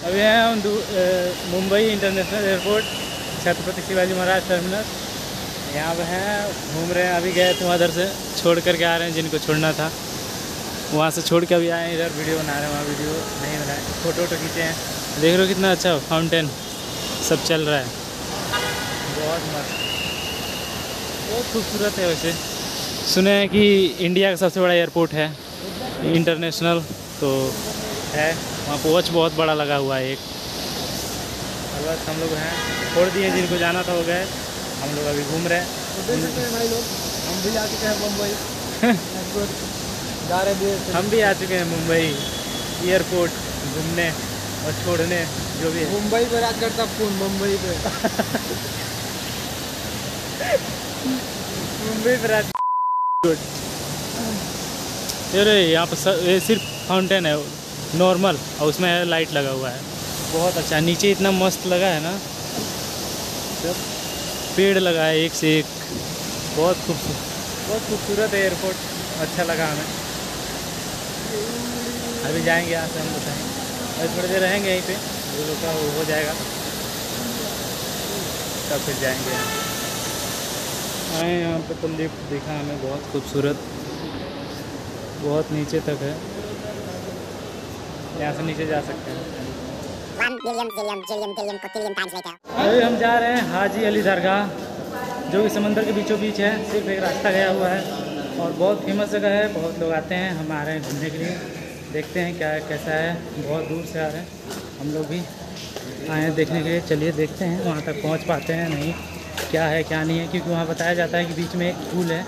अभी हैं हम Mumbai international airport, Chhatrapati Shivaji Maharaj terminus. यहाँ पे हैं, घूम रहे हैं, अभी गए थे उधर से, छोड़ करके आ रहे हैं, जिनको छोड़ना था। वहाँ से छोड़ के अभी आए हैं इधर, वीडियो बना रहे हैं वहाँ, वीडियो नहीं बनाए फ़ोटो वोटो खींचे हैं। देख रहे हो कितना अच्छा फाउंटेन सब चल रहा है। बहुत मस्त। बहुत खूबसूरत है वैसे। सुने हैं कि इंडिया का सबसे बड़ा एयरपोर्ट है, इंटरनेशनल तो है। वहाँ पे वॉच बहुत बड़ा लगा हुआ है एक। और बस हम लोग हैं छोड़ दिए जिनको जाना था हो गए। हम लोग अभी घूम रहे हैं। तो भाई लोग हम भी आ चुके हैं मुंबई एयरपोर्ट जा रहे हैं हम भी आ चुके हैं मुंबई एयरपोर्ट घूमने और छोड़ने जो भी है। मुंबई पर राज करता फ़ोन मुंबई पे। मुंबई पर गुड अरे यहाँ पर सिर्फ़ फाउंटेन है। नॉर्मल और उसमें लाइट लगा हुआ है। बहुत अच्छा नीचे इतना मस्त लगा है ना। सब पेड़ लगा है एक से एक। बहुत खूबसूरत बहुत खूबसूरत है एयरपोर्ट अच्छा लगा हमें। अभी जाएँगे यहाँ से हम बताएँगे। अभी थोड़ी देर रहेंगे यहीं पे। जो लोग का वो हो जाएगा। तब फिर जाएँगे यहाँ आए यहाँ पे तो लिफ्ट दिखा हमें बहुत खूबसूरत। बहुत नीचे तक है। यहाँ से नीचे जा सकते हैं. अभी हम जा रहे हैं हाजी अली दरगाह जो कि समंदर के बीचों बीच है सिर्फ़ एक रास्ता गया हुआ है। और बहुत फ़ेमस जगह है बहुत लोग आते हैं हम आ रहे हैं घूमने के लिए। देखते हैं क्या है कैसा है बहुत दूर से आ रहे हैं। हम लोग भी आए हैं देखने के लिए। चलिए देखते हैं वहाँ तक पहुँच पाते हैं नहीं क्या है क्या नहीं है क्योंकि वहाँ बताया जाता है कि बीच में एक पुल है।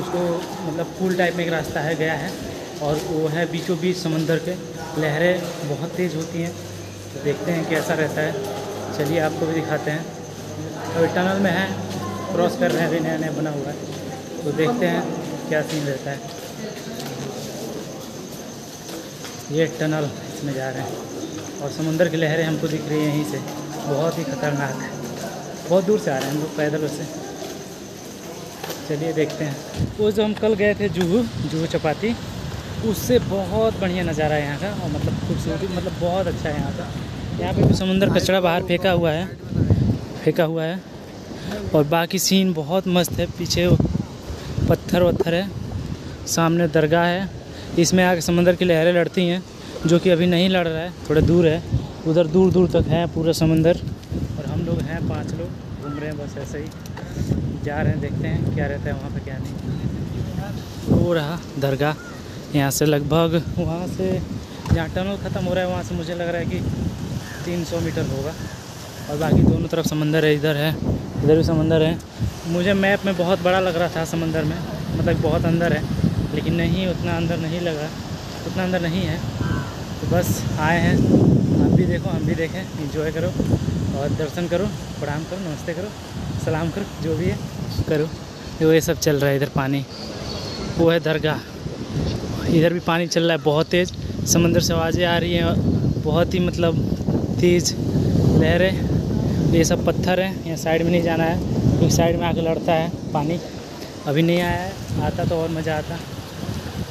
उसको मतलब पुल टाइप में एक रास्ता है गया है। और वो है बीचों बीच समंदर के। लहरें बहुत तेज़ होती हैं तो देखते हैं कैसा रहता है। चलिए आपको भी दिखाते हैं। अभी टनल में है, क्रॉस कर रहे हैं, अभी नया नया बना हुआ है। तो देखते हैं क्या सीन रहता है। ये टनल इसमें जा रहे हैं, और समुंदर की लहरें हमको दिख रही हैं यहीं से। बहुत ही खतरनाक है। बहुत दूर से आ रहे हैं हम लोग पैदल से। चलिए देखते हैं। वो जो हम कल गए थे जूहू जूहू चपाती उससे बहुत बढ़िया नज़ारा है यहाँ का और मतलब खूबसूरती मतलब बहुत अच्छा है यहाँ का। यहाँ पे भी समुंदर कचरा बाहर फेंका हुआ है, फेंका हुआ है और बाकी सीन बहुत मस्त है। पीछे पत्थर वत्थर है, सामने दरगाह है। इसमें आके समंदर की लहरें लड़ती हैं, जो कि अभी नहीं लड़ रहा है, थोड़ा दूर है। उधर दूर दूर तक है पूरा समंदर और हम लोग हैं पाँच लोग, घूम रहे हैं बस ऐसे ही। जा रहे हैं, देखते हैं क्या रहता है वहाँ पे, क्या नहीं। वो रहा दरगाह। यहाँ से लगभग वहाँ से जहाँ टनल ख़त्म हो रहा है, वहाँ से मुझे लग रहा है कि 300 मीटर होगा। और बाकी दोनों तरफ़ समंदर है, इधर है, इधर भी समंदर है। मुझे मैप में बहुत बड़ा लग रहा था समंदर में मतलब बहुत अंदर है, लेकिन नहीं, उतना अंदर नहीं लगा, उतना अंदर नहीं है। तो बस आए हैं, आप भी देखो, हम भी देखें इंजॉय करो, और दर्शन करो, प्रणाम करो, नमस्ते करो, सलाम करो, जो भी है करो। जो ये सब चल रहा है इधर पानी, वो है दरगाह। इधर भी पानी चल रहा है, बहुत तेज़। समंदर से आवाज़ें आ रही हैं बहुत ही मतलब तेज़ लहरें। ये सब पत्थर हैं, यहाँ साइड में नहीं जाना है। एक साइड में आके लड़ता है पानी। अभी नहीं आया है, आता तो और मज़ा आता।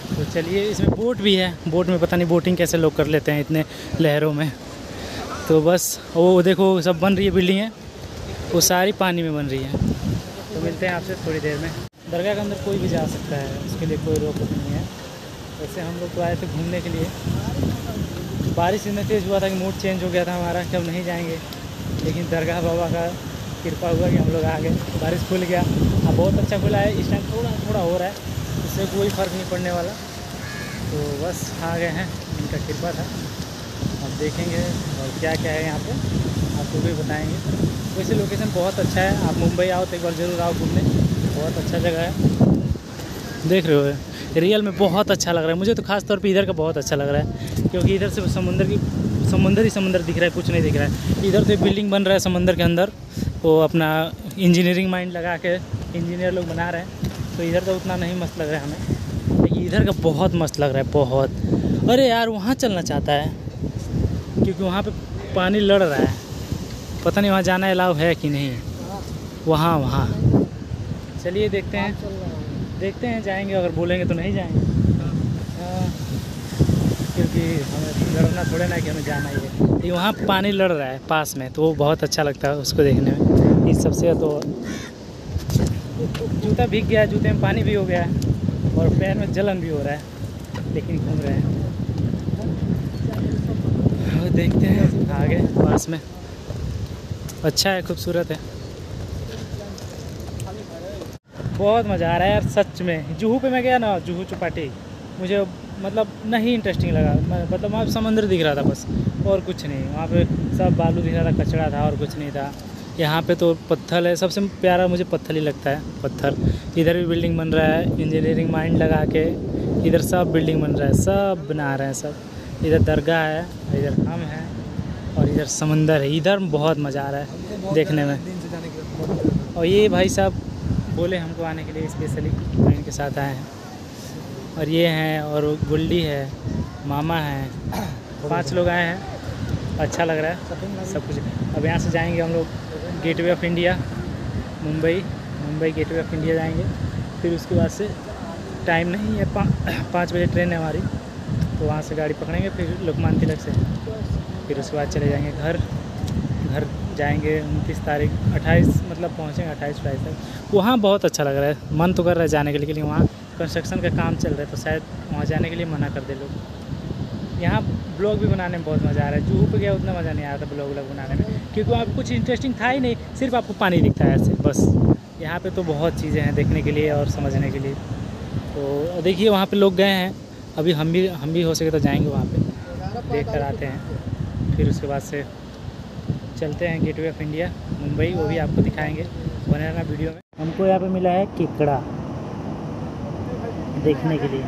तो चलिए, इसमें बोट भी है। बोट में पता नहीं बोटिंग कैसे लोग कर लेते हैं इतने लहरों में। तो बस वो देखो, सब बन रही है बिल्डिंगें। वो सारी पानी में बन रही है। तो मिलते हैं आपसे थोड़ी देर में। दरगाह के अंदर कोई भी जा सकता है, उसके लिए कोई रोक नहीं है। वैसे हम लोग तो आए थे घूमने के लिए। बारिश इतना तेज़ हुआ था कि मूड चेंज हो गया था हमारा कि हम नहीं जाएँगे। लेकिन दरगाह बाबा का कृपा हुआ कि हम लोग आ गए। बारिश खुल गया। अब बहुत अच्छा खुला है। इस टाइम थोड़ा थोड़ा हो रहा है। इससे कोई फ़र्क नहीं पड़ने वाला। तो बस आ गए हैं। इनका कृपा था। अब देखेंगे और क्या क्या है यहाँ पे। आपको भी बताएँगे। वैसे लोकेशन बहुत अच्छा है। आप मुंबई आओ तो एक बार ज़रूर आओ घूमने। बहुत अच्छा जगह है। देख रहे हो रियल में बहुत अच्छा लग रहा है। मुझे तो खास तौर पे इधर का बहुत अच्छा लग रहा है, क्योंकि इधर से समुंदर की, समुंदर ही समुंदर दिख रहा है, कुछ नहीं दिख रहा है। इधर तो बिल्डिंग बन रहा है समंदर के अंदर, वो अपना इंजीनियरिंग माइंड लगा के इंजीनियर लोग बना रहे हैं। तो इधर तो उतना नहीं मस्त लग रहा है हमें, लेकिन इधर का बहुत मस्त लग रहा है, बहुत। अरे यार, वहाँ चलना चाहता है, क्योंकि वहाँ पर पानी लड़ रहा है। पता नहीं वहाँ जाना अलाउ है कि नहीं। वहाँ वहाँ। चलिए देखते हैं। देखते हैं जाएँगे अगर बोलेंगे तो नहीं जाएँगे। हाँ, क्योंकि हमें लड़ना थोड़े ना कि हमें जाना ही है। वहाँ पानी लड़ रहा है पास में तो वो बहुत अच्छा लगता है उसको देखने में। इस सबसे तो जूता भीग गया है जूते में पानी भी हो गया है और पैर में जलन भी हो रहा है लेकिन घूम रहे हैं देखते हैं आगे पास में। अच्छा है खूबसूरत है। बहुत मज़ा आ रहा है यार, सच में। जूहू पे मैं गया ना, जूहू चौपाटी, मुझे मतलब नहीं इंटरेस्टिंग लगा। मतलब वहाँ समंदर दिख रहा था बस, और कुछ नहीं। वहाँ पे सब बालू दिख रहा था, कचरा था और कुछ नहीं था। यहाँ पे तो पत्थर है, सबसे प्यारा मुझे पत्थर ही लगता है, पत्थर। इधर भी बिल्डिंग बन रहा है इंजीनियरिंग माइंड लगा के इधर सब बिल्डिंग बन रहा है, सब बना रहे हैं सब। इधर दरगाह है, इधर हम हैं, और इधर समंदर है। इधर बहुत मज़ा आ रहा है देखने में। और ये भाई साहब बोले हमको आने के लिए स्पेशली तो इनके साथ आए हैं। और ये हैं, और गुल्डी है, मामा हैं, पाँच लोग आए हैं। अच्छा लग रहा है, सब कुछ। अब यहाँ से जाएँगे हम लोग gateway of India Mumbai. Mumbai gateway of India जाएँगे। फिर उसके बाद से टाइम नहीं है पाँच बजे ट्रेन है हमारी। तो वहाँ से गाड़ी पकड़ेंगे, फिर लोकमान तिलक से। फिर उसके बाद चले जाएँगे घर। जाएँगे उनतीस तारीख, अट्ठाईस मतलब पहुँचेंगे अट्ठाईस अट्ठाईस तक। वहाँ बहुत अच्छा लग रहा है, मन तो कर रहा है जाने के लिए वहाँ कंस्ट्रक्शन का काम चल रहा है तो शायद वहाँ जाने के लिए मना कर दे लोग। यहाँ ब्लॉग भी बनाने में बहुत मज़ा आ रहा है जूहू पे गया उतना मज़ा नहीं आ रहा था ब्लॉग व्लॉग बनाने में, क्योंकि वहाँ कुछ इंटरेस्टिंग था ही नहीं, सिर्फ़ आपको पानी दिखता है ऐसे, बस। यहाँ पे तो बहुत चीज़ें हैं देखने के लिए और समझने के लिए। तो देखिए, वहाँ पे लोग गए हैं, अभी हम भी हम भी हो सके तो जाएँगे वहाँ पे, देख कर आते हैं। फिर उसके बाद से चलते हैं गेटवे ऑफ़ इंडिया मुंबई, वो भी आपको दिखाएँगे बने रहना वीडियो में। हमको यहाँ पे मिला है केकड़ा, देखने के लिए।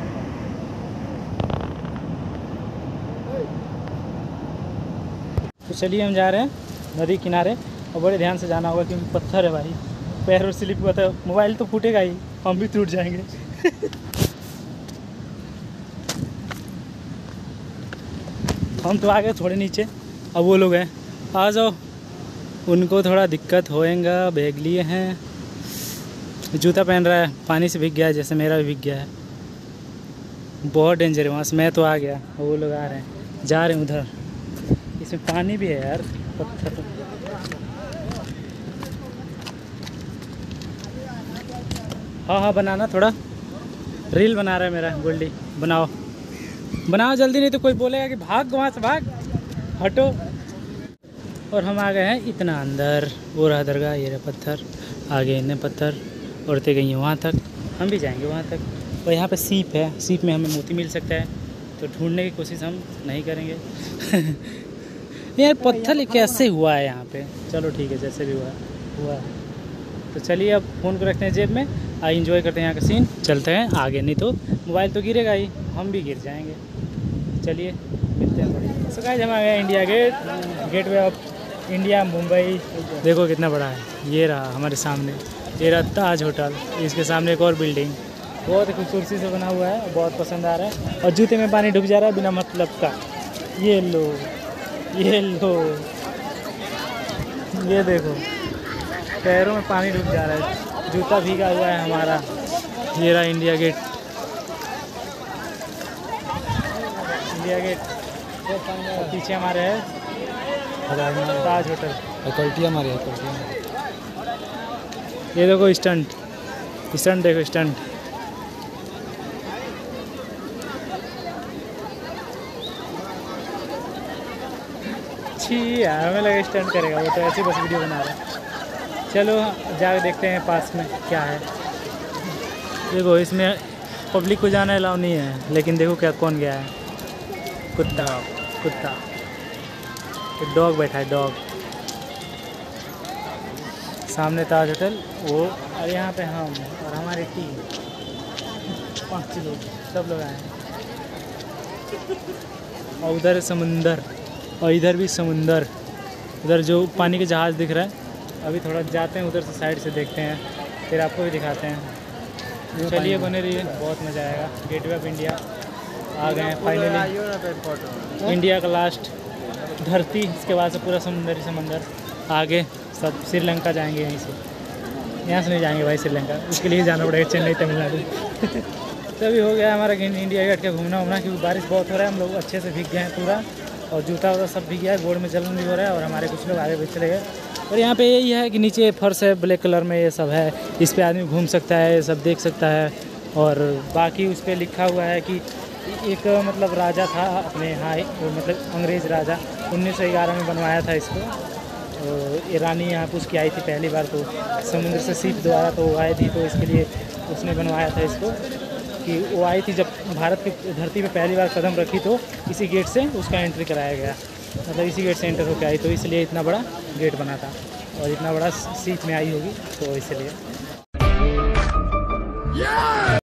तो चलिए हम जा रहे हैं नदी किनारे, और बड़े ध्यान से जाना होगा क्योंकि पत्थर है भाई। पैर और स्लिप हुआ था मोबाइल तो फूटेगा ही, हम भी टूट जाएँगे। हम तो आ गए थोड़े नीचे, अब वो लोग हैं। आ जाओ। उनको थोड़ा दिक्कत होएगा, बैग लिए हैं। जूता पहन रहा है, पानी से भीग गया है, जैसे मेरा भी भीग गया है। बहुत डेंजर है वहाँ से। मैं तो आ गया, वो लोग आ रहे हैं। जा रहे हैं उधर। इसमें पानी भी है यार, पत्थर हाँ हाँ बनाना थोड़ा। रील बना रहा है मेरा, गोल्डी। बनाओ। बनाओ जल्दी, नहीं तो कोई बोलेगा कि भाग, वहाँ से भाग। हटो। और हम आ गए हैं इतना अंदर, वो रहा दरगाह, ये रहा पत्थर, आगे इन्हें पत्थर औरतें गई हैं वहाँ तक, हम भी जाएँगे वहाँ तक। और यहाँ पे सीप है, सीप में हमें मोती मिल सकता है तो ढूँढने की कोशिश हम नहीं करेंगे। यार, पत्थर कैसे हुआ है यहाँ पे? चलो ठीक है, जैसे भी हुआ हुआ। है तो चलिए अब फ़ोन को रखते हैं जेब में, आइए इंजॉय करते हैं यहाँ का सीन चलते हैं आगे, नहीं तो मोबाइल तो गिरेगा ही, हम भी गिर जाएँगे। चलिए, मिलते हैं सो गाइस हम आ गए India gate gateway of India, Mumbai. देखो कितना बड़ा है। ये रहा हमारे सामने। ये रहा ताज होटल। इसके सामने एक और बिल्डिंग। बहुत खूबसूरती से बना हुआ है। बहुत पसंद आ रहा है। और जूते में पानी डूब जा रहा है बिना मतलब का। ये लो। ये लो। ये देखो। पैरों में पानी डूब जा रहा है। जूता भीगा हुआ है हमारा। ये रहा इंडिया गेट। India gate. पीछे हमारे है। ताज होटल क्वालिटी हमारी क्वालिटी ये देखो स्टंट स्टंट देखो स्टंट हमें लगा स्टंट करेगा, वो तो ऐसे बस वीडियो बना रहा है। चलो जा देखते हैं पास में क्या है। देखो, इसमें पब्लिक को जाना अलाउ नहीं है, लेकिन देखो क्या, कौन गया है। कुत्ता कुत्ता। एक डॉग बैठा है डॉग। सामने ताज होटल वो और यहाँ पे हम और हमारी टीम। पाँच लोग सब लोग आए। हैं और उधर समुंदर और इधर भी समुंदर। उधर जो पानी के जहाज़ दिख रहा है अभी थोड़ा जाते हैं उधर से साइड से देखते हैं। फिर आपको भी दिखाते हैं। चलिए बने रहिए। बहुत मज़ा आएगा। गेटवे ऑफ़ इंडिया आ गए हैं फाइनली इंडिया का लास्ट धरती, इसके बाद से पूरा समुंदर समंदर आगे सब श्रीलंका जाएँगे यहीं से। यहाँ से नहीं जाएँगे भाई श्रीलंका। उसके लिए जाना पड़ेगा, चेन्नई, तमिलनाडु। तो अभी हो गया हमारा इंडिया गेट का घूमना उमना क्योंकि बारिश बहुत हो रहा है, हम लोग अच्छे से भीग गए हैं पूरा। और जूता वूता सब भीग गया है गोड़ में जलन भी हो रहा है, और हमारे कुछ लोग आगे भी चले गए। और यहाँ पे यही है कि नीचे फर्श है, ब्लैक कलर में ये सब है। इस पर आदमी घूम सकता है, ये सब देख सकता है। और बाकी उस पर लिखा हुआ है कि एक मतलब राजा था अपने यहाँ मतलब अंग्रेज़ राजा। 1911 में बनवाया था इसको। और ये रानी यहाँ पे उसकी आई थी पहली बार तो समुद्र से सीप द्वारा तो वो आई थी तो इसके लिए उसने बनवाया था इसको। कि वो आई थी जब भारत की धरती पे पहली बार कदम रखी तो इसी गेट से उसका एंट्री कराया गया। मतलब इसी गेट से एंटर होकर आई तो इसलिए इतना बड़ा गेट बना था। और इतना बड़ा सीट में आई होगी तो इसलिए। Yeah!